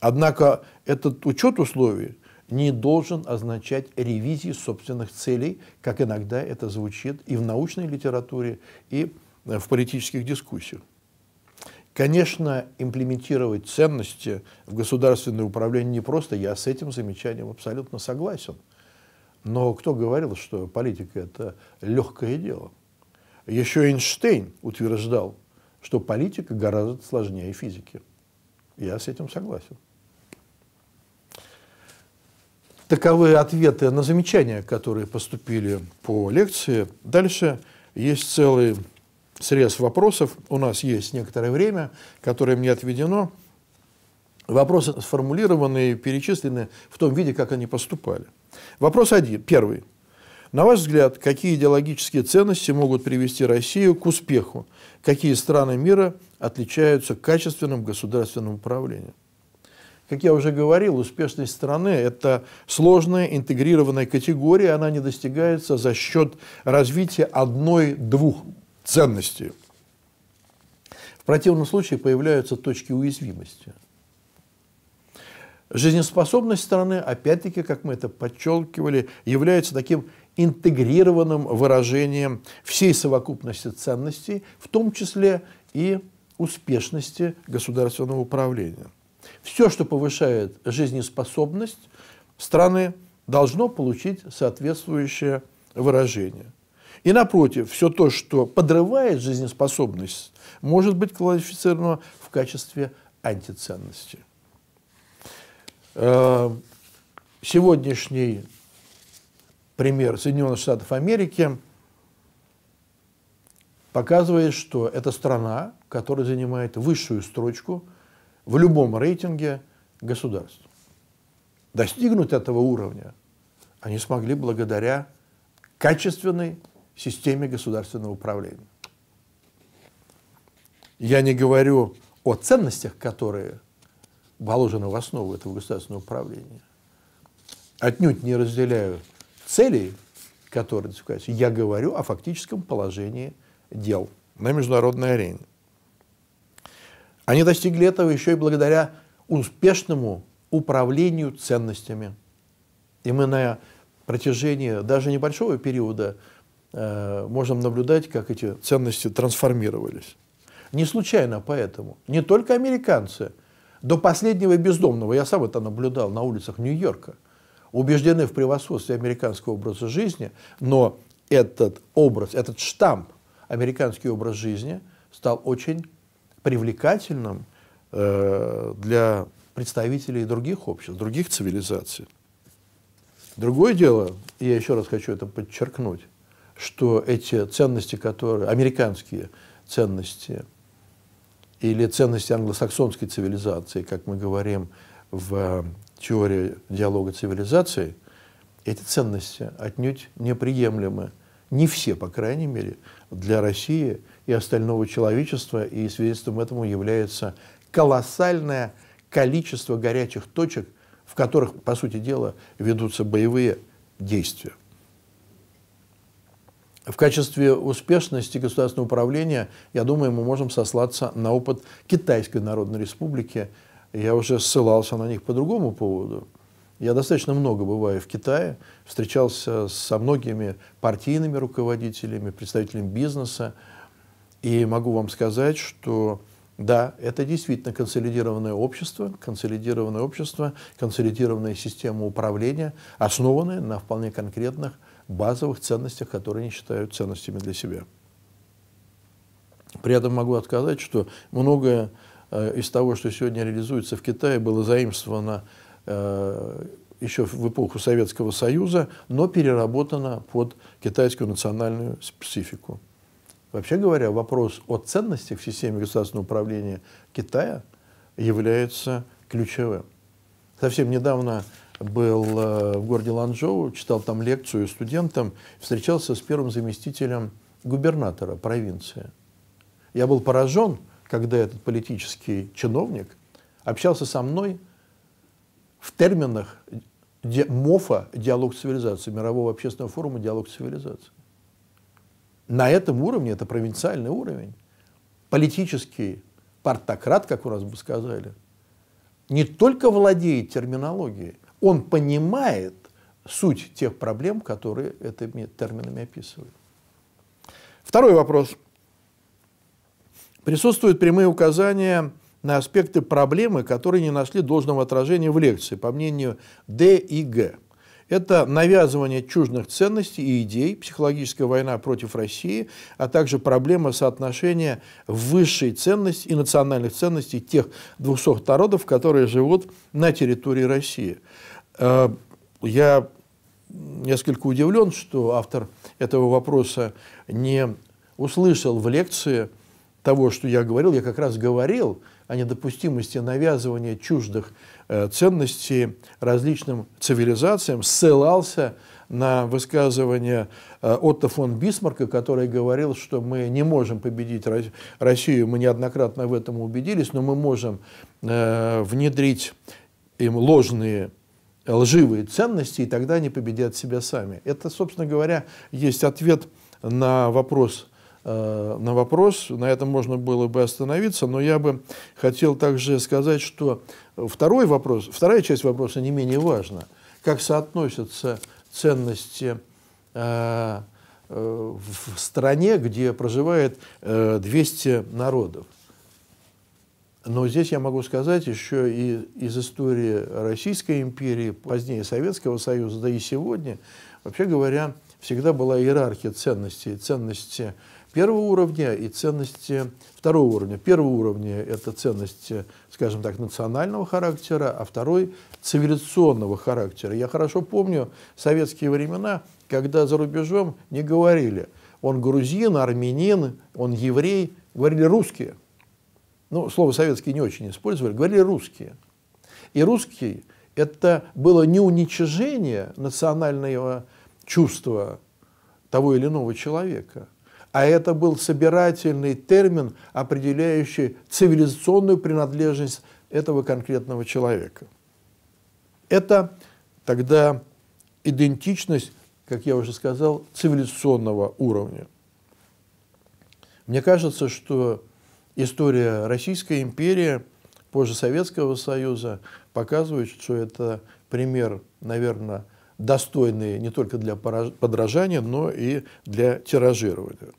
Однако этот учет условий не должен означать ревизии собственных целей, как иногда это звучит и в научной литературе, и в политических дискуссиях. Конечно, имплементировать ценности в государственное управление не просто, я с этим замечанием абсолютно согласен. Но кто говорил, что политика – это легкое дело? Еще Эйнштейн утверждал, что политика гораздо сложнее физики. Я с этим согласен. Таковы ответы на замечания, которые поступили по лекции. Дальше есть целый срез вопросов. У нас есть некоторое время, которое мне отведено. Вопросы сформулированы и перечислены в том виде, как они поступали. Вопрос один, первый. На ваш взгляд, какие идеологические ценности могут привести Россию к успеху? Какие страны мира отличаются качественным государственным управлением? Как я уже говорил, успешность страны – это сложная интегрированная категория, она не достигается за счет развития одной-двух ценности. В противном случае появляются точки уязвимости. Жизнеспособность страны, опять-таки, как мы это подчеркивали, является таким интегрированным выражением всей совокупности ценностей, в том числе и успешности государственного управления. Все, что повышает жизнеспособность страны, должно получить соответствующее выражение. И напротив, все то, что подрывает жизнеспособность, может быть квалифицировано в качестве антиценности. Э, сегодняшний пример Соединенных Штатов Америки показывает, что это страна, которая занимает высшую строчку в любом рейтинге государств. Достигнуть этого уровня они смогли благодаря качественной системе государственного управления. Я не говорю о ценностях, которые положены в основу этого государственного управления. Отнюдь не разделяю целей, которые достигаются. Я говорю о фактическом положении дел на международной арене. Они достигли этого еще и благодаря успешному управлению ценностями. И мы на протяжении даже небольшого периода э, можем наблюдать, как эти ценности трансформировались. Не случайно поэтому. Не только американцы. До последнего бездомного, я сам это наблюдал на улицах Нью-Йорка, убеждены в превосходстве американского образа жизни, но этот образ, этот штамп, американский образ жизни, стал очень привлекательным э, для представителей других обществ, других цивилизаций. Другое дело, я еще раз хочу это подчеркнуть, что эти ценности, которые, американские ценности или ценности англосаксонской цивилизации, как мы говорим в теории диалога цивилизаций, эти ценности отнюдь неприемлемы, не все, по крайней мере, для России и остального человечества, и свидетельством этому является колоссальное количество горячих точек в которых, по сути дела, ведутся боевые действия. В качестве успешности государственного управления, я думаю, мы можем сослаться на опыт Китайской Народной Республики. Я уже ссылался на них по другому поводу. Я достаточно много бываю в Китае, встречался со многими партийными руководителями, представителями бизнеса, и могу вам сказать, что да, это действительно консолидированное общество, консолидированное общество, консолидированная система управления, основанная на вполне конкретных базовых ценностях, которые они считают ценностями для себя. При этом могу сказать, что многое из того, что сегодня реализуется в Китае, было заимствовано э, еще в эпоху Советского Союза, но переработано под китайскую национальную специфику. Вообще говоря, вопрос о ценностях в системе государственного управления Китая является ключевым. Совсем недавно был э, в городе Ланчжоу, читал там лекцию студентам, встречался с первым заместителем губернатора провинции. Я был поражен, когда этот политический чиновник общался со мной в терминах МОФа «Диалог цивилизации», Мирового общественного форума «Диалог цивилизации» на этом уровне, это провинциальный уровень, политический партократ, как у нас бы сказали, не только владеет терминологией, он понимает суть тех проблем, которые этими терминами описывают. Второй вопрос. Присутствуют прямые указания на аспекты проблемы, которые не нашли должного отражения в лекции, по мнению Д и Г. Это навязывание чуждых ценностей и идей, психологическая война против России, а также проблема соотношения высшей ценности и национальных ценностей тех 200 народов, которые живут на территории России. Э, я несколько удивлен, что автор этого вопроса не услышал в лекции того, что я говорил. Я как раз говорил о недопустимости навязывания чуждых Э, ценностей различным цивилизациям, ссылался на высказывание э, Отто фон Бисмарка, который говорил, что мы не можем победить Россию, мы неоднократно в этом убедились, но мы можем э, внедрить им ложные лживые ценности, и тогда они победят себя сами. Это, собственно говоря, есть ответ на вопрос, на вопрос, на этом можно было бы остановиться, но я бы хотел также сказать, что Второй вопрос, вторая часть вопроса не менее важна. Как соотносятся ценности э, э, в стране, где проживает э, 200 народов? Но здесь я могу сказать еще и из истории Российской империи, позднее Советского Союза, да и сегодня, вообще говоря, всегда была иерархия ценностей. Ценности первого уровня и ценности второго уровня. Первого уровня – это ценности, скажем так, национального характера, а второй – цивилизационного характера. Я хорошо помню советские времена, когда за рубежом не говорили он грузин, армянин, он еврей, говорили русские. Ну, слово советские не очень использовали, говорили русские. И русский – это было не уничижение национального чувства того или иного человека, а это был собирательный термин, определяющий цивилизационную принадлежность этого конкретного человека. Это тогда идентичность, как я уже сказал, цивилизационного уровня. Мне кажется, что история Российской империи, позже Советского Союза, показывает, что это пример, наверное, достойный не только для подражания, но и для тиражирования.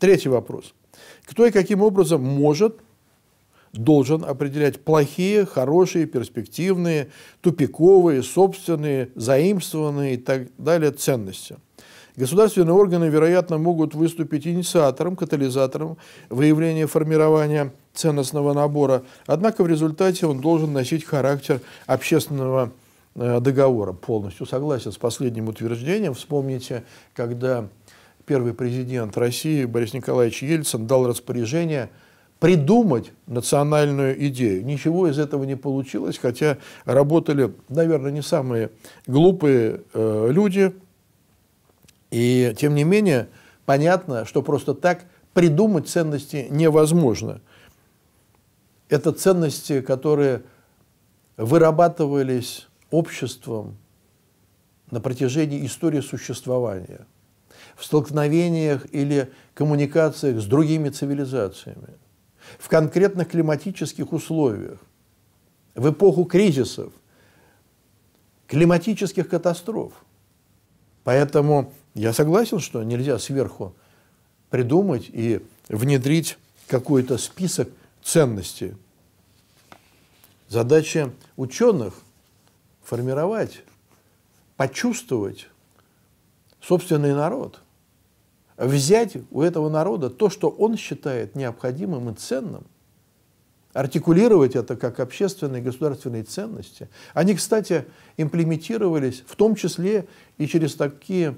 Третий вопрос. Кто и каким образом может должен определять плохие, хорошие, перспективные, тупиковые, собственные, заимствованные и так далее ценности. Государственные органы, вероятно, могут выступить инициатором, катализатором выявления формирования ценностного набора, однако в результате он должен носить характер общественного э, договора. Полностью согласен с последним утверждением. Вспомните, когда первый президент России Борис Николаевич Ельцин дал распоряжение – придумать национальную идею. Ничего из этого не получилось, хотя работали, наверное, не самые глупые э, люди. И тем не менее, понятно, что просто так придумать ценности невозможно. Это ценности, которые вырабатывались обществом на протяжении истории существования, в столкновениях или коммуникациях с другими цивилизациями в конкретных климатических условиях, в эпоху кризисов, климатических катастроф. Поэтому я согласен, что нельзя сверху придумать и внедрить какой-то список ценностей. Задача ученых – формировать, почувствовать собственный народ – взять у этого народа то, что он считает необходимым и ценным, артикулировать это как общественные и государственные ценности. Они, кстати, имплементировались в том числе и через такие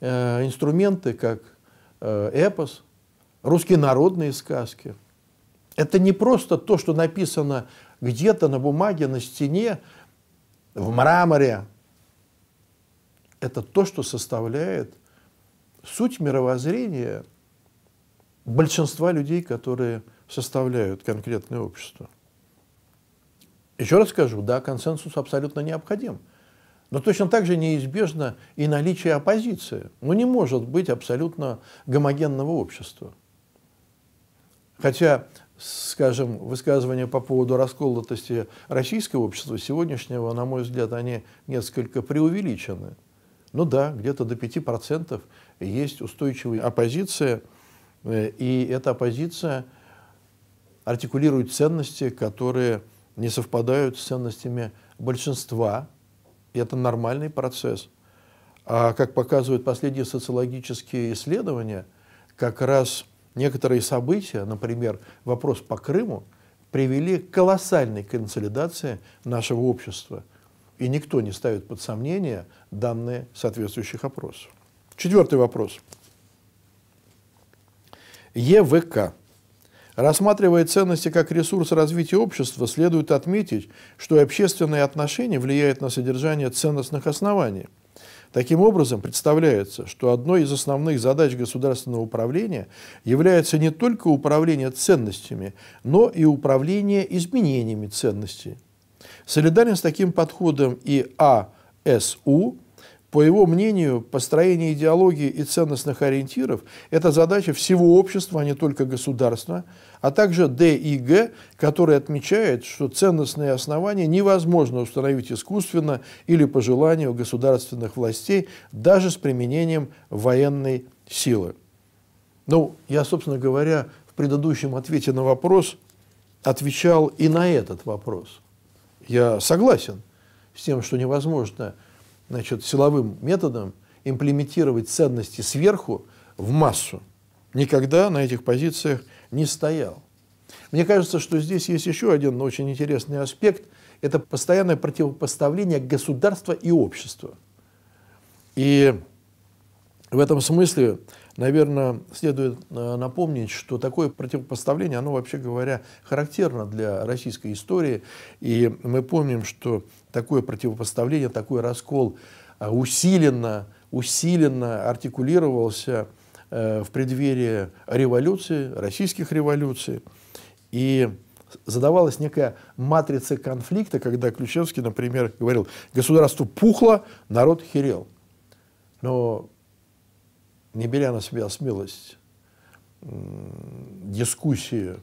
э, инструменты, как э, эпос, русские народные сказки. Это не просто то, что написано где-то на бумаге, на стене, в мраморе. Это то, что составляет суть мировоззрения большинства людей, которые составляют конкретное общество. Еще раз скажу, да, консенсус абсолютно необходим. Но точно так же неизбежно и наличие оппозиции. Ну, не может быть абсолютно гомогенного общества. Хотя, скажем, высказывания по поводу расколотости российского общества сегодняшнего, на мой взгляд, они несколько преувеличены. Ну да, где-то до 5% есть устойчивая оппозиция, э, и эта оппозиция артикулирует ценности, которые не совпадают с ценностями большинства, и это нормальный процесс. А как показывают последние социологические исследования, как раз некоторые события, например, вопрос по Крыму, привели к колоссальной консолидации нашего общества. И никто не ставит под сомнение данные соответствующих опросов. Четвертый вопрос. ЕВК. Рассматривая ценности как ресурс развития общества, следует отметить, что общественные отношения влияют на содержание ценностных оснований. Таким образом, представляется, что одной из основных задач государственного управления является не только управление ценностями, но и управление изменениями ценностей. Солидарен с таким подходом и АСУ по его мнению, построение идеологии и ценностных ориентиров – это задача всего общества, а не только государства, а также Д и Г, который отмечает, что ценностные основания невозможно установить искусственно или по желанию государственных властей, даже с применением военной силы. Ну, я, собственно говоря, в предыдущем ответе на вопрос отвечал и на этот вопрос. Я согласен с тем, что невозможно значит, силовым методом имплементировать ценности сверху в массу. Никогда на этих позициях не стоял. Мне кажется, что здесь есть еще один очень интересный аспект. Это постоянное противопоставление государства и общества. И В этом смысле, наверное, следует э, напомнить, что такое противопоставление, оно, вообще говоря, характерно для российской истории. И мы помним, что такое противопоставление, такой раскол э, усиленно, усиленно артикулировался в преддверии революции, российских революций. И задавалась некая матрица конфликта, когда Ключевский, например, говорил, государство пухло, народ херел. Но не беря на себя смелость дискуссии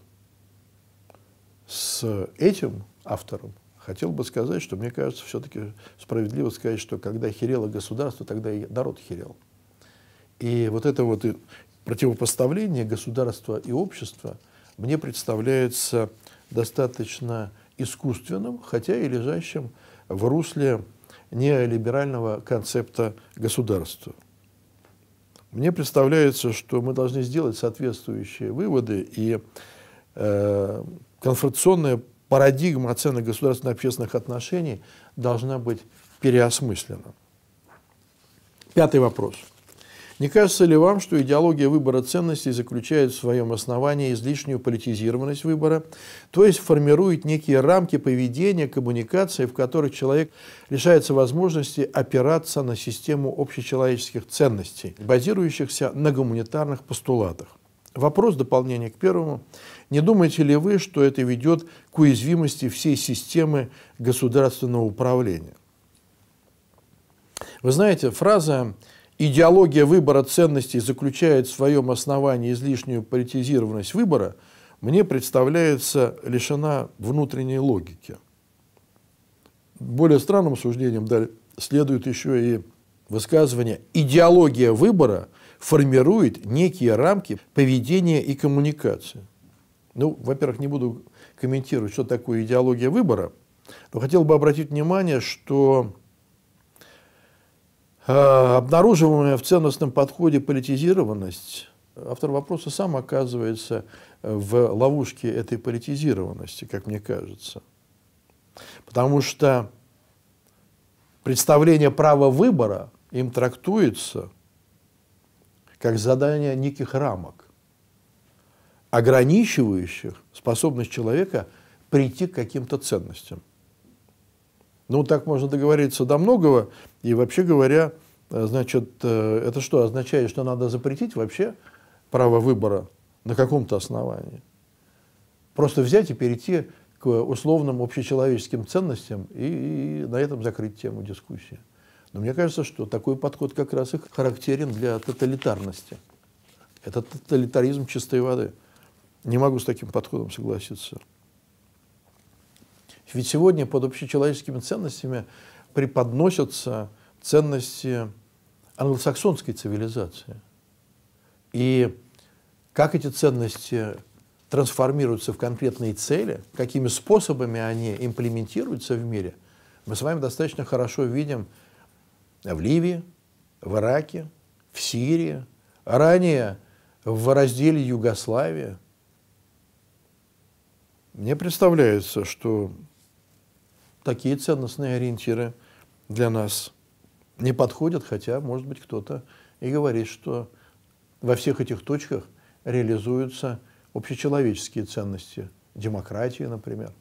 с этим автором, хотел бы сказать, что мне кажется, все-таки справедливо сказать, что когда херело государство, тогда и народ херел. И вот это вот противопоставление государства и общества мне представляется достаточно искусственным, хотя и лежащим в русле неолиберального концепта государства. Мне представляется, что мы должны сделать соответствующие выводы, и э, конфронтационная парадигма оценок государственно-общественных отношений должна быть переосмыслена. Пятый вопрос – не кажется ли вам, что идеология выбора ценностей заключает в своем основании излишнюю политизированность выбора, то есть формирует некие рамки поведения, коммуникации, в которых человек лишается возможности опираться на систему общечеловеческих ценностей, базирующихся на гуманитарных постулатах? Вопрос дополнения к первому. Не думаете ли вы, что это ведет к уязвимости всей системы государственного управления? Вы знаете, фраза идеология выбора ценностей заключает в своем основании излишнюю политизированность выбора, мне представляется лишена внутренней логики. Более странным суждением следует еще и высказывание «идеология выбора формирует некие рамки поведения и коммуникации». Ну, во-первых, не буду комментировать, что такое идеология выбора, но хотел бы обратить внимание, что обнаруживаемая в ценностном подходе политизированность, автор вопроса сам оказывается в ловушке этой политизированности, как мне кажется. Потому что представление права выбора им трактуется как задание неких рамок, ограничивающих способность человека прийти к каким-то ценностям. Ну, так можно договориться до многого. И вообще говоря, э, значит, э, это что, означает, что надо запретить вообще право выбора на каком-то основании? Просто взять и перейти к условным общечеловеческим ценностям и, и на этом закрыть тему дискуссии. Но мне кажется, что такой подход как раз и характерен для тоталитарности. Это тоталитаризм чистой воды. Не могу с таким подходом согласиться. Ведь сегодня под общечеловеческими ценностями преподносятся ценности англосаксонской цивилизации. И как эти ценности трансформируются в конкретные цели, какими способами они имплементируются в мире, мы с вами достаточно хорошо видим в Ливии, в Ираке, в Сирии, ранее в разделе Югославии. Мне представляется, что такие ценностные ориентиры для нас не подходят, хотя, может быть, кто-то и говорит, что во всех этих точках реализуются общечеловеческие ценности, демократии, например.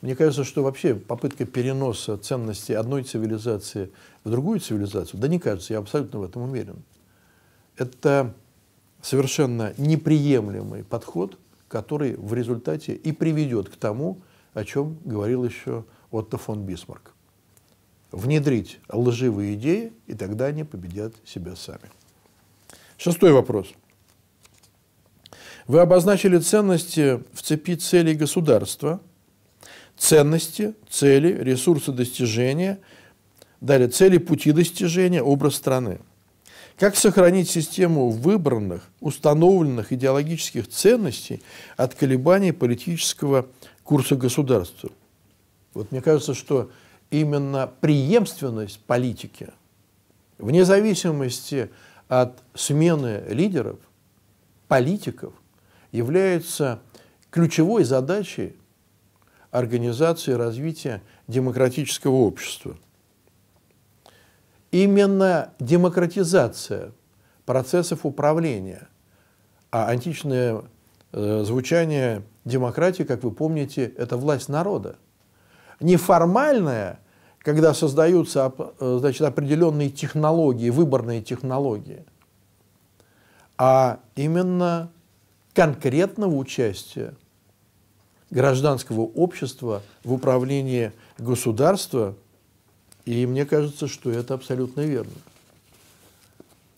Мне кажется, что вообще попытка переноса ценностей одной цивилизации в другую цивилизацию, да не кажется, я абсолютно в этом уверен, это совершенно неприемлемый подход, который в результате и приведет к тому, о чем говорил еще Отто фон Бисмарк. Внедрить лживые идеи, и тогда они победят себя сами. Шестой вопрос. Вы обозначили ценности в цепи целей государства, ценности, цели, ресурсы достижения, далее цели, пути достижения, образ страны. Как сохранить систему выбранных, установленных идеологических ценностей от колебаний политического курса государства. Вот мне кажется, что именно преемственность политики, вне зависимости от смены лидеров, политиков, является ключевой задачей организации развития демократического общества. именно демократизация процессов управления. А античное э, звучание демократии, как вы помните, это власть народа. Неформальная, когда создаются э, значит, определенные технологии, выборные технологии, а именно конкретного участия гражданского общества в управлении государства, и мне кажется, что это абсолютно верно.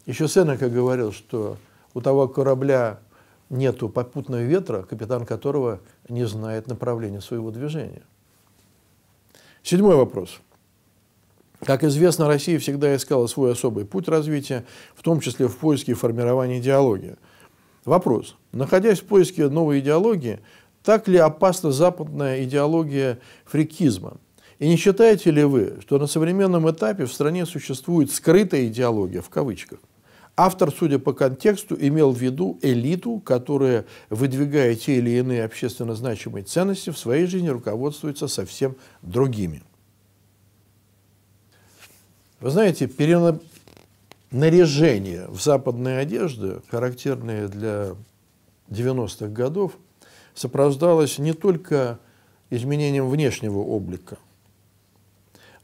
Еще Сенека говорил, что у того корабля нету попутного ветра, капитан которого не знает направления своего движения. Седьмой вопрос. Как известно, Россия всегда искала свой особый путь развития, в том числе в поиске и формировании идеологии. Вопрос. Находясь в поиске новой идеологии, так ли опасна западная идеология фрикизма? И не считаете ли вы, что на современном этапе в стране существует скрытая идеология, в кавычках? Автор, судя по контексту, имел в виду элиту, которая, выдвигая те или иные общественно значимые ценности, в своей жизни руководствуется совсем другими. Вы знаете, перенаряжение в западные одежды, характерные для 90-х годов, сопровождалось не только изменением внешнего облика,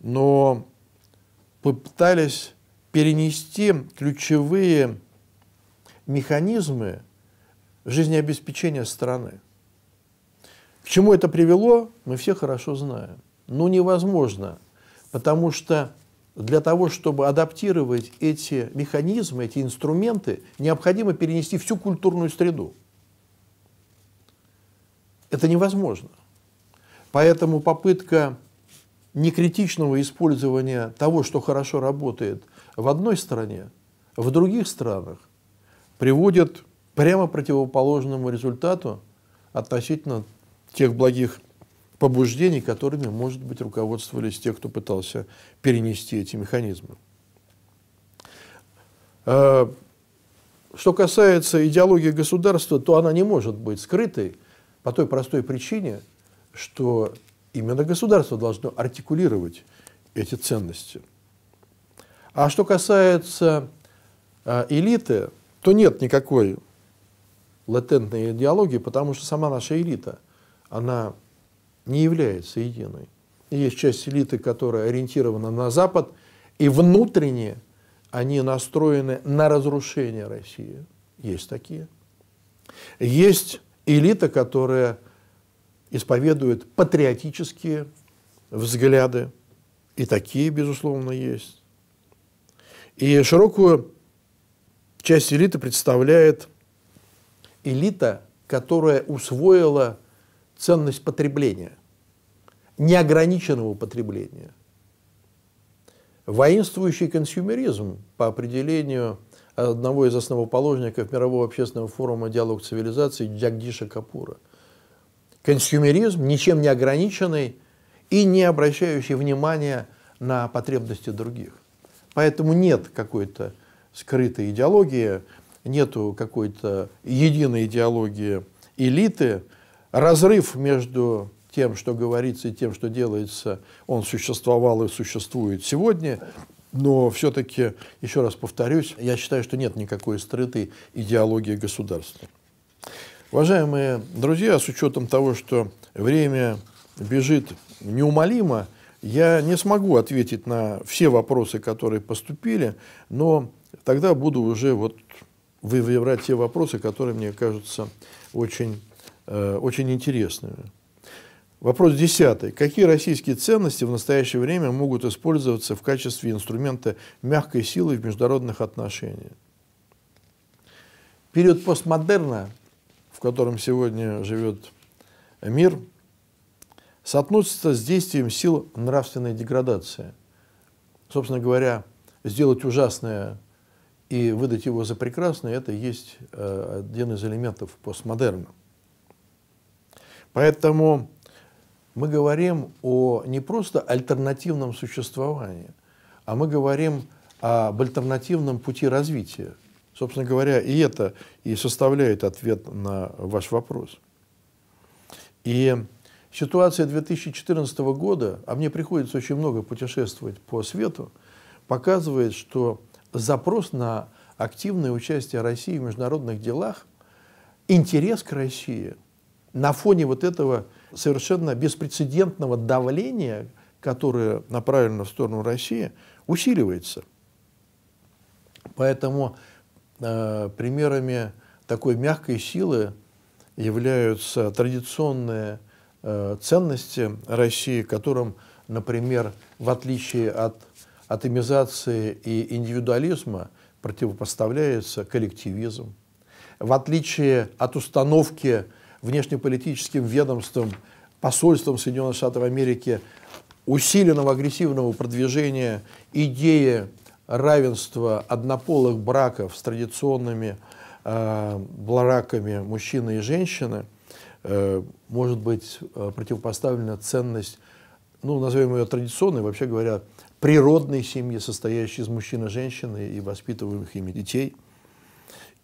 но попытались перенести ключевые механизмы жизнеобеспечения страны. К чему это привело, мы все хорошо знаем. Но невозможно, потому что для того, чтобы адаптировать эти механизмы, эти инструменты, необходимо перенести всю культурную среду. Это невозможно. Поэтому попытка некритичного использования того, что хорошо работает в одной стране, в других странах, приводит прямо противоположному результату относительно тех благих побуждений, которыми, может быть, руководствовались те, кто пытался перенести эти механизмы. А, что касается идеологии государства, то она не может быть скрытой по той простой причине, что именно государство должно артикулировать эти ценности. А что касается а, элиты, то нет никакой латентной идеологии, потому что сама наша элита, она не является единой. Есть часть элиты, которая ориентирована на Запад, и внутренне они настроены на разрушение России. Есть такие. Есть элита, которая исповедует патриотические взгляды, и такие, безусловно, есть. И широкую часть элиты представляет элита, которая усвоила ценность потребления, неограниченного потребления. Воинствующий консюмеризм, по определению одного из основоположников Мирового общественного форума «Диалог цивилизаций» Джагдиша Капура. Консюмеризм, ничем не ограниченный и не обращающий внимания на потребности других. Поэтому нет какой-то скрытой идеологии, нету какой-то единой идеологии элиты, разрыв между тем, что говорится, и тем, что делается, он существовал и существует сегодня. Но все-таки, еще раз повторюсь, я считаю, что нет никакой скрытой идеологии государства. Уважаемые друзья, с учетом того, что время бежит неумолимо, я не смогу ответить на все вопросы, которые поступили, но тогда буду уже вот выбирать те вопросы, которые мне кажутся очень Э, очень интересную. Вопрос десятый. Какие российские ценности в настоящее время могут использоваться в качестве инструмента мягкой силы в международных отношениях? Период постмодерна, в котором сегодня живет мир, соотносится с действием сил нравственной деградации. Собственно говоря, сделать ужасное и выдать его за прекрасное – это есть э, один из элементов постмодерна. Поэтому мы говорим о не просто альтернативном существовании, а мы говорим об альтернативном пути развития. Собственно говоря, и это и составляет ответ на ваш вопрос. И ситуация 2014 года, а мне приходится очень много путешествовать по свету, показывает, что запрос на активное участие России в международных делах, интерес к России на фоне вот этого совершенно беспрецедентного давления, которое направлено в сторону России, усиливается. Поэтому э, примерами такой мягкой силы являются традиционные э, ценности России, которым, например, в отличие от атомизации и индивидуализма, противопоставляется коллективизм. В отличие от установки внешнеполитическим ведомством, посольством Соединенных Штатов Америки усиленного агрессивного продвижения идеи равенства однополых браков с традиционными э, браками мужчины и женщины, может быть э, противопоставлена ценность, ну, назовем ее традиционной, вообще говоря, природной семьи, состоящей из мужчины и женщины и воспитываемых ими детей.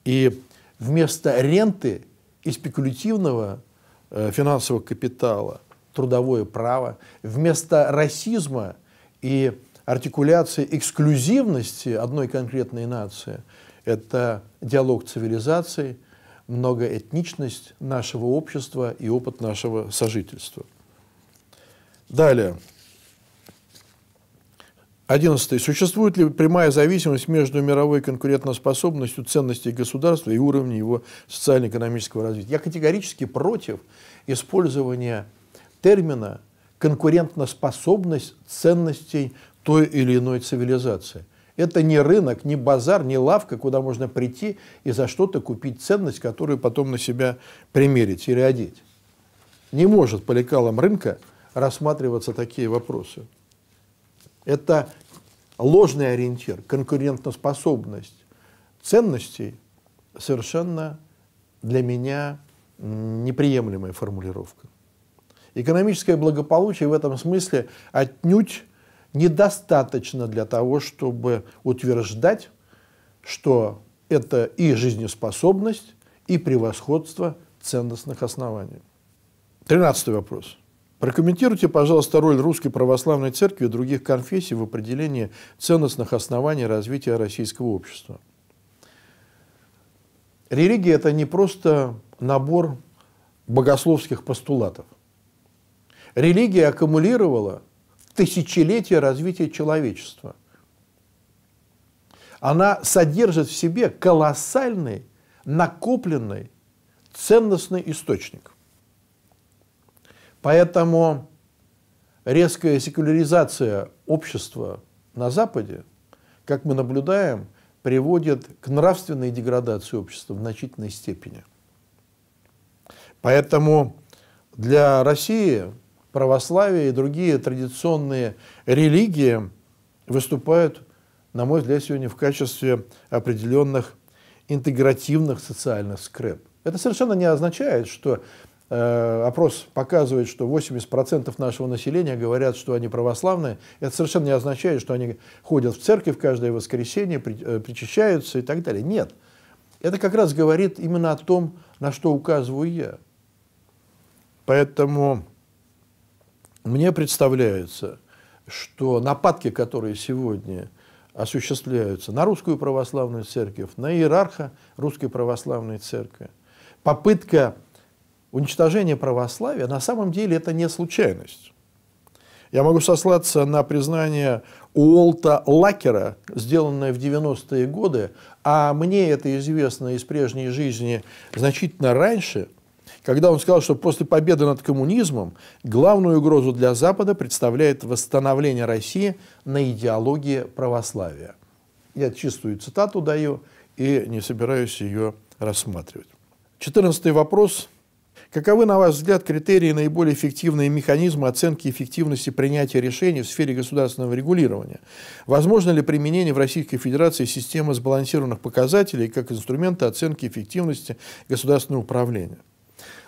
И вместо ренты и спекулятивного э, финансового капитала, трудовое право, вместо расизма и артикуляции эксклюзивности одной конкретной нации, это диалог цивилизаций, многоэтничность нашего общества и опыт нашего сожительства. Далее. Одиннадцатый. Существует ли прямая зависимость между мировой конкурентоспособностью ценностей государства и уровнем его социально-экономического развития? Я категорически против использования термина конкурентоспособность ценностей той или иной цивилизации. Это не рынок, не базар, не лавка, куда можно прийти и за что-то купить ценность, которую потом на себя примерить или одеть. Не может по лекалам рынка рассматриваться такие вопросы. Это ложный ориентир, конкурентоспособность ценностей совершенно для меня неприемлемая формулировка. Экономическое благополучие в этом смысле отнюдь недостаточно для того, чтобы утверждать, что это и жизнеспособность, и превосходство ценностных оснований. Тринадцатый вопрос. Прокомментируйте, пожалуйста, роль Русской Православной Церкви и других конфессий в определении ценностных оснований развития российского общества. Религия – это не просто набор богословских постулатов. Религия аккумулировала тысячелетия развития человечества. Она содержит в себе колоссальный, накопленный, ценностный источник. Поэтому резкая секуляризация общества на Западе, как мы наблюдаем, приводит к нравственной деградации общества в значительной степени. Поэтому для России православие и другие традиционные религии выступают, на мой взгляд, сегодня в качестве определенных интегративных социальных скреп. Это совершенно не означает, что Э, опрос показывает, что 80% нашего населения говорят, что они православные. Это совершенно не означает, что они ходят в церковь каждое воскресенье, э, причащаются и так далее. Нет. Это как раз говорит именно о том, на что указываю я. Поэтому мне представляется, что нападки, которые сегодня осуществляются на русскую православную церковь, на иерарха русской православной церкви, попытка уничтожение православия на самом деле это не случайность. Я могу сослаться на признание Уолта Лакера, сделанное в 90-е годы, а мне это известно из прежней жизни значительно раньше, когда он сказал, что после победы над коммунизмом главную угрозу для Запада представляет восстановление России на идеологии православия. Я чистую цитату даю и не собираюсь ее рассматривать. Четырнадцатый вопрос Каковы, на ваш взгляд, критерии наиболее эффективные механизмы оценки эффективности принятия решений в сфере государственного регулирования? Возможно ли применение в Российской Федерации системы сбалансированных показателей как инструмента оценки эффективности государственного управления?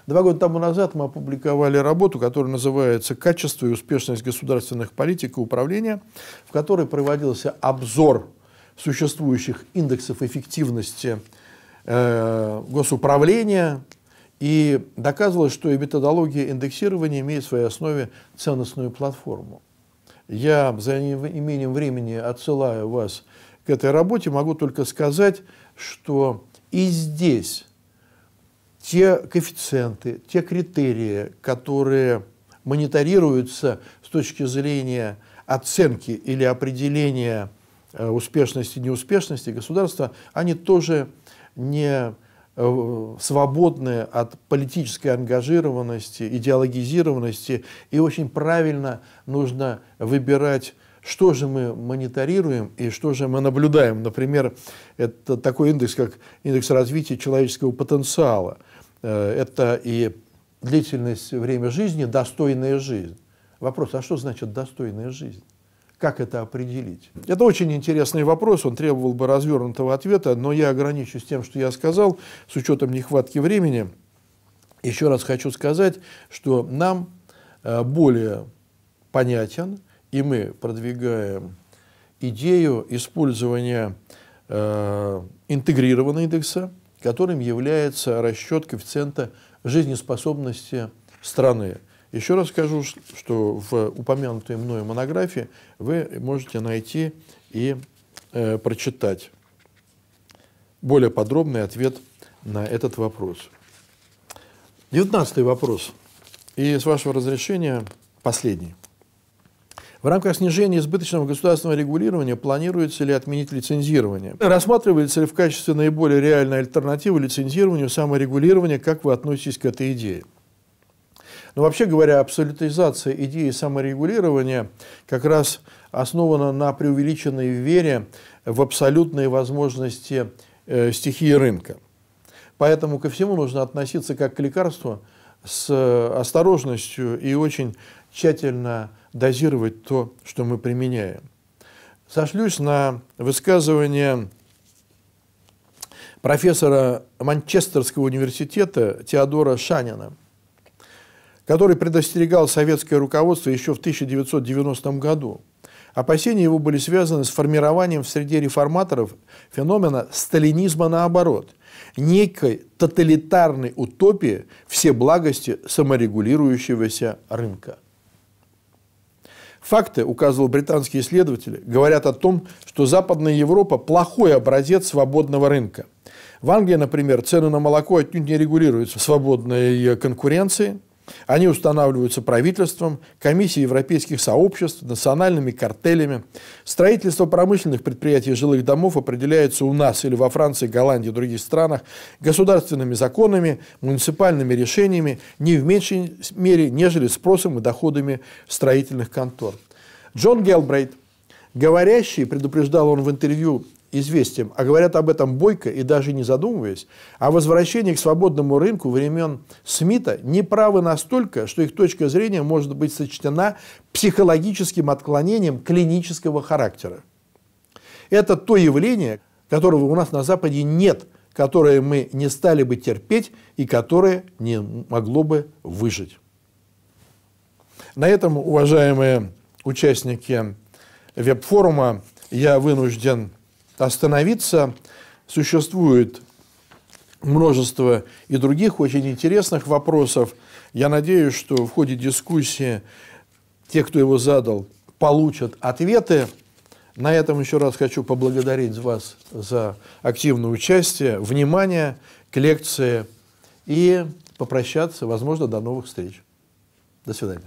Два года тому назад мы опубликовали работу, которая называется «Качество и успешность государственных политик и управления», в которой проводился обзор существующих индексов эффективности э, госуправления, и доказывалось, что и методология индексирования имеет в своей основе ценностную платформу. я за неимением времени отсылаю вас к этой работе, могу только сказать, что и здесь те коэффициенты, те критерии, которые мониторируются с точки зрения оценки или определения э, успешности и неуспешности государства, они тоже не э, свободны от политической ангажированности, идеологизированности, и очень правильно нужно выбирать что же мы мониторируем и что же мы наблюдаем. Например, это такой индекс, как индекс развития человеческого потенциала. Э, это и длительность время жизни, достойная жизнь. Вопрос, а что значит достойная жизнь? Как это определить? Это очень интересный вопрос, он требовал бы развернутого ответа, но я ограничусь тем, что я сказал, с учетом нехватки времени. Еще раз хочу сказать, что нам э, более понятен и мы продвигаем идею использования э, интегрированного индекса, которым является расчет коэффициента жизнеспособности страны. Еще раз скажу, что в упомянутой мной монографии вы можете найти и э, прочитать более подробный ответ на этот вопрос. Девятнадцатый вопрос. И с вашего разрешения последний. В рамках снижения избыточного государственного регулирования планируется ли отменить лицензирование? Рассматривается ли в качестве наиболее реальной альтернативы лицензированию саморегулирование? Как вы относитесь к этой идее? Но ну, вообще говоря, абсолютизация идеи саморегулирования как раз основана на преувеличенной вере в абсолютные возможности э, стихии рынка. Поэтому ко всему нужно относиться как к лекарству с осторожностью и очень тщательно дозировать то, что мы применяем. Сошлюсь на высказывание профессора Манчестерского университета Теодора Шанина, который предостерегал советское руководство еще в 1990 году. Опасения его были связаны с формированием в среде реформаторов феномена сталинизма наоборот, некой тоталитарной утопии все благости саморегулирующегося рынка. Факты, указывал британский исследователь, говорят о том, что Западная Европа – плохой образец свободного рынка. В Англии, например, цены на молоко отнюдь не регулируются свободной конкуренцией, они устанавливаются правительством, комиссией европейских сообществ, национальными картелями. Строительство промышленных предприятий и жилых домов определяется у нас или во Франции, Голландии и других странах государственными законами, муниципальными решениями, не в меньшей мере, нежели спросом и доходами строительных контор. Джон Гелбрейт, говорящий, предупреждал он в интервью известиям, а говорят об этом бойко и даже не задумываясь, о возвращении к свободному рынку времен Смита неправы настолько, что их точка зрения может быть сочтена психологическим отклонением клинического характера. Это то явление, которого у нас на Западе нет, которое мы не стали бы терпеть и которое не могло бы выжить. На этом, уважаемые участники веб-форума, я вынужден остановиться. Существует множество и других очень интересных вопросов. Я надеюсь, что в ходе дискуссии те, кто его задал, получат ответы. На этом еще раз хочу поблагодарить вас за активное участие, внимание к лекции и попрощаться, возможно, до новых встреч. До свидания.